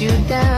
you down.